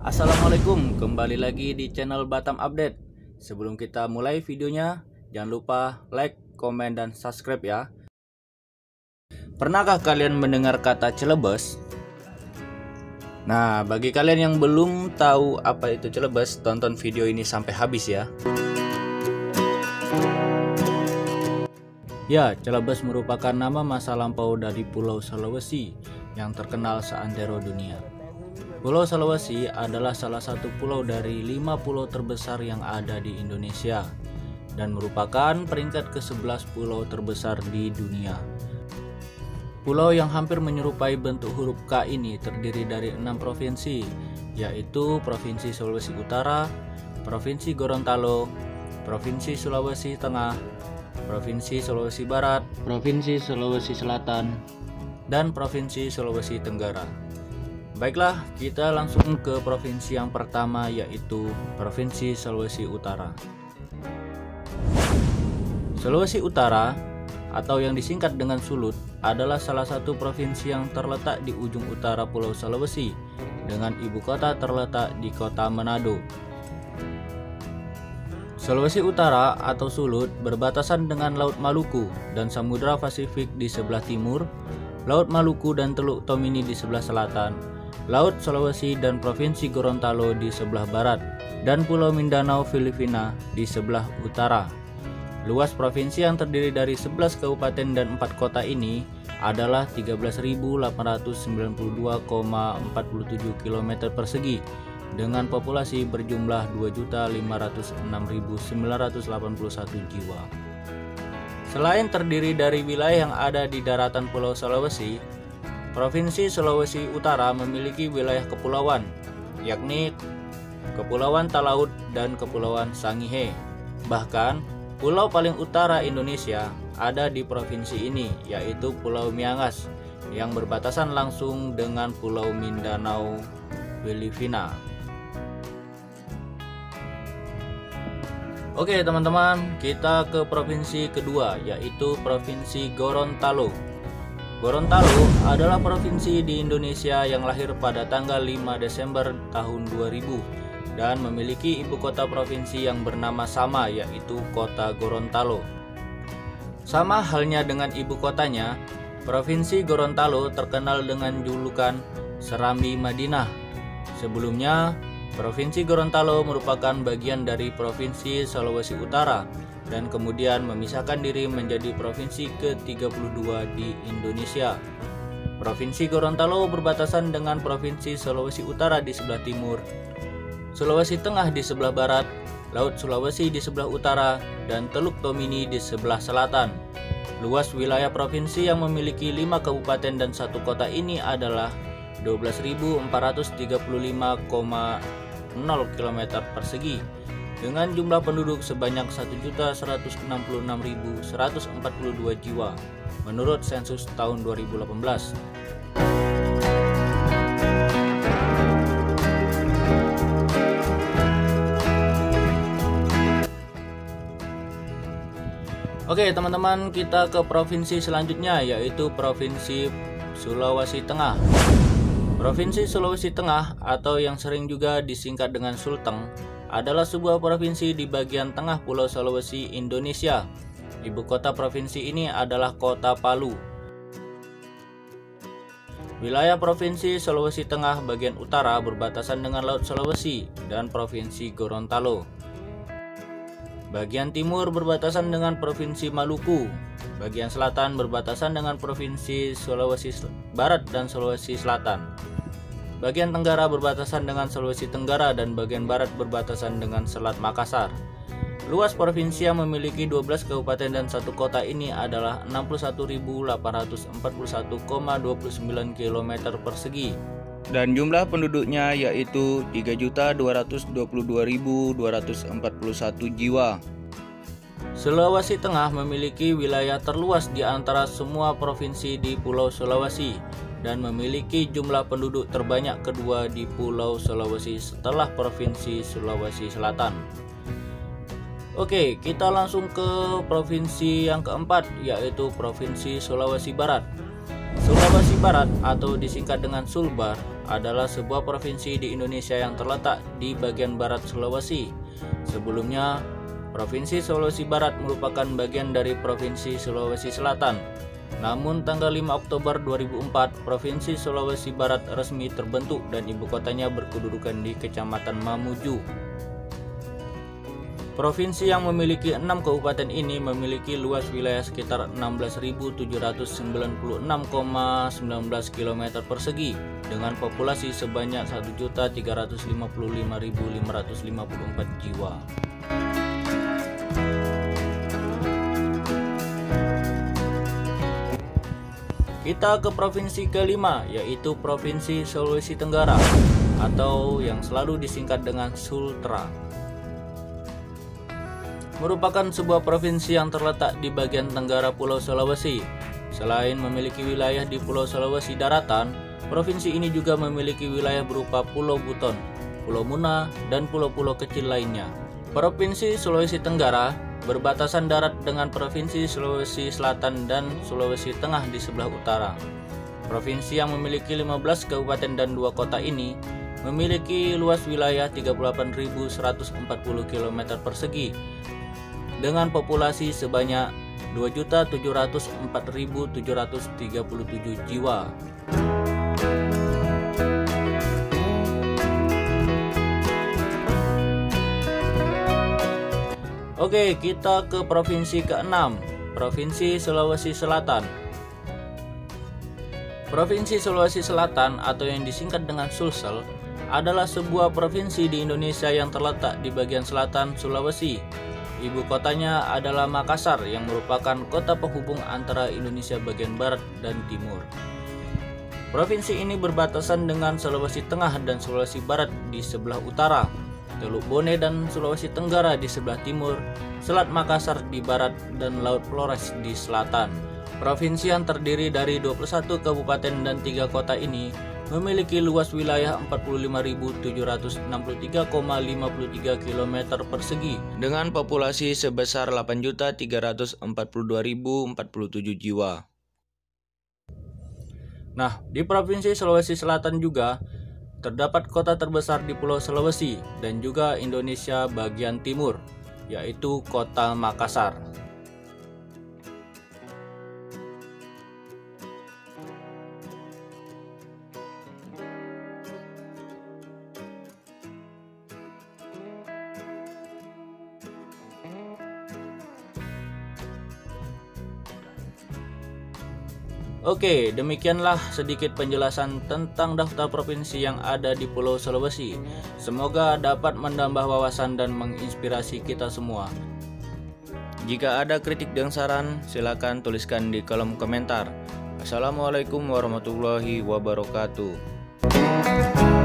Assalamualaikum, kembali lagi di channel Batam Update. Sebelum kita mulai videonya, jangan lupa like, komen, dan subscribe ya. Pernahkah kalian mendengar kata celebes? Nah, bagi kalian yang belum tahu apa itu celebes, tonton video ini sampai habis ya. Ya, Celebes merupakan nama masa lampau dari Pulau Sulawesi yang terkenal seantero dunia. Pulau Sulawesi adalah salah satu pulau dari lima pulau terbesar yang ada di Indonesia dan merupakan peringkat ke-11 pulau terbesar di dunia. Pulau yang hampir menyerupai bentuk huruf K ini terdiri dari enam provinsi, yaitu Provinsi Sulawesi Utara, Provinsi Gorontalo, Provinsi Sulawesi Tengah, Provinsi Sulawesi Barat, Provinsi Sulawesi Selatan, dan Provinsi Sulawesi Tenggara. Baiklah, kita langsung ke provinsi yang pertama yaitu Provinsi Sulawesi Utara. Sulawesi Utara atau yang disingkat dengan Sulut adalah salah satu provinsi yang terletak di ujung utara Pulau Sulawesi dengan ibu kota terletak di kota Manado. Sulawesi Utara atau Sulut berbatasan dengan Laut Maluku dan Samudra Pasifik di sebelah timur, Laut Maluku dan Teluk Tomini di sebelah selatan, Laut Sulawesi dan Provinsi Gorontalo di sebelah barat, dan Pulau Mindanao Filipina di sebelah utara. Luas provinsi yang terdiri dari 11 kabupaten dan 4 kota ini adalah 13.892,47 km persegi dengan populasi berjumlah 2.506.981 jiwa. Selain terdiri dari wilayah yang ada di daratan Pulau Sulawesi, Provinsi Sulawesi Utara memiliki wilayah kepulauan, yakni Kepulauan Talaut dan Kepulauan Sangihe. Bahkan, pulau paling utara Indonesia ada di provinsi ini, yaitu Pulau Miangas, yang berbatasan langsung dengan Pulau Mindanao, Filipina. Oke teman-teman, kita ke provinsi kedua yaitu Provinsi Gorontalo. Gorontalo adalah provinsi di Indonesia yang lahir pada tanggal 5 Desember tahun 2000 dan memiliki ibu kota provinsi yang bernama sama yaitu Kota Gorontalo. Sama halnya dengan ibu kotanya, Provinsi Gorontalo terkenal dengan julukan Serambi Madinah. Sebelumnya, Provinsi Gorontalo merupakan bagian dari Provinsi Sulawesi Utara dan kemudian memisahkan diri menjadi provinsi ke-32 di Indonesia. Provinsi Gorontalo berbatasan dengan Provinsi Sulawesi Utara di sebelah timur, Sulawesi Tengah di sebelah barat, Laut Sulawesi di sebelah utara, dan Teluk Tomini di sebelah selatan. Luas wilayah provinsi yang memiliki 5 kabupaten dan satu kota ini adalah 12.435,0 km persegi dengan jumlah penduduk sebanyak 1.166.142 jiwa menurut sensus tahun 2018. Oke teman-teman kita ke provinsi selanjutnya yaitu Provinsi Sulawesi Tengah Provinsi Sulawesi Tengah atau yang sering juga disingkat dengan Sulteng adalah sebuah provinsi di bagian tengah Pulau Sulawesi, Indonesia. Ibu kota provinsi ini adalah Kota Palu. Wilayah Provinsi Sulawesi Tengah bagian utara berbatasan dengan Laut Sulawesi dan Provinsi Gorontalo. Bagian timur berbatasan dengan Provinsi Maluku. Bagian selatan berbatasan dengan Provinsi Sulawesi Barat dan Sulawesi Selatan. Bagian tenggara berbatasan dengan Sulawesi Tenggara dan bagian barat berbatasan dengan Selat Makassar. Luas provinsi yang memiliki 12 kabupaten dan satu kota ini adalah 61.841,29 km persegi dan jumlah penduduknya yaitu 3.222.241 jiwa. Sulawesi Tengah memiliki wilayah terluas di antara semua provinsi di Pulau Sulawesi dan memiliki jumlah penduduk terbanyak kedua di Pulau Sulawesi setelah Provinsi Sulawesi Selatan. Oke, kita langsung ke provinsi yang keempat, yaitu Provinsi Sulawesi Barat. Sulawesi Barat atau disingkat dengan Sulbar adalah sebuah provinsi di Indonesia yang terletak di bagian barat Sulawesi. Sebelumnya, Provinsi Sulawesi Barat merupakan bagian dari Provinsi Sulawesi Selatan. Namun tanggal 5 Oktober 2004, Provinsi Sulawesi Barat resmi terbentuk dan ibu kotanya berkedudukan di Kecamatan Mamuju. Provinsi yang memiliki enam kabupaten ini memiliki luas wilayah sekitar 16.796,19 km persegi dengan populasi sebanyak 1.355.554 jiwa. Kita ke provinsi kelima yaitu Provinsi Sulawesi Tenggara atau yang selalu disingkat dengan Sultra merupakan sebuah provinsi yang terletak di bagian tenggara Pulau Sulawesi. Selain memiliki wilayah di Pulau Sulawesi Daratan, provinsi ini juga memiliki wilayah berupa Pulau Buton, Pulau Muna, dan pulau-pulau kecil lainnya. Provinsi Sulawesi Tenggara berbatasan darat dengan Provinsi Sulawesi Selatan dan Sulawesi Tengah di sebelah utara. Provinsi yang memiliki 15 kabupaten dan dua kota ini memiliki luas wilayah 38.140 km persegi dengan populasi sebanyak 2.704.737 jiwa. Oke, kita ke provinsi ke-6, Provinsi Sulawesi Selatan. Provinsi Sulawesi Selatan atau yang disingkat dengan Sulsel adalah sebuah provinsi di Indonesia yang terletak di bagian selatan Sulawesi Ibu kotanya adalah Makassar yang merupakan kota penghubung antara Indonesia bagian barat dan timur. Provinsi ini berbatasan dengan Sulawesi Tengah dan Sulawesi Barat di sebelah utara, Teluk Bone dan Sulawesi Tenggara di sebelah timur, Selat Makassar di barat, dan Laut Flores di selatan. Provinsi yang terdiri dari 21 kabupaten dan 3 kota ini memiliki luas wilayah 45.763,53 km persegi dengan populasi sebesar 8.342.047 jiwa. Nah, di Provinsi Sulawesi Selatan juga terdapat kota terbesar di Pulau Sulawesi dan juga Indonesia bagian timur, yaitu Kota Makassar. Oke, demikianlah sedikit penjelasan tentang daftar provinsi yang ada di Pulau Sulawesi. Semoga dapat menambah wawasan dan menginspirasi kita semua. Jika ada kritik dan saran, silakan tuliskan di kolom komentar. Assalamualaikum warahmatullahi wabarakatuh.